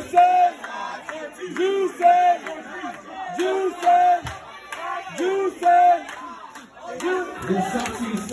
Juices! Juices! Juices! Juices! Juices!